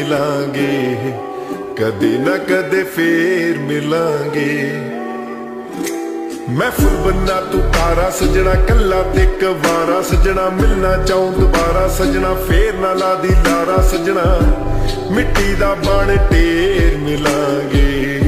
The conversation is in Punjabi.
ਮਿਲਾਂਗੇ। ਕਦੇ ਨਾ ਕਦੇ ਫੇਰ ਮਿਲਾਂਗੇ। ਮੈਂ ਫੁੱਲ ਬੰਨਾ, ਤੂੰ ਤਾਰਾ ਸਜਣਾ, ਕੱਲਾ ਤੇ ਕਵਾਰਾ ਸਜਣਾ, ਮਿਲਣਾ ਚਾਉਂ ਦੁਬਾਰਾ ਸਜਣਾ, ਫੇਰ ਨਾ ਲਾ ਦੀ ਲਾਰਾ ਸਜਣਾ। ਮਿੱਟੀ ਦਾ ਬਣ ਟੇ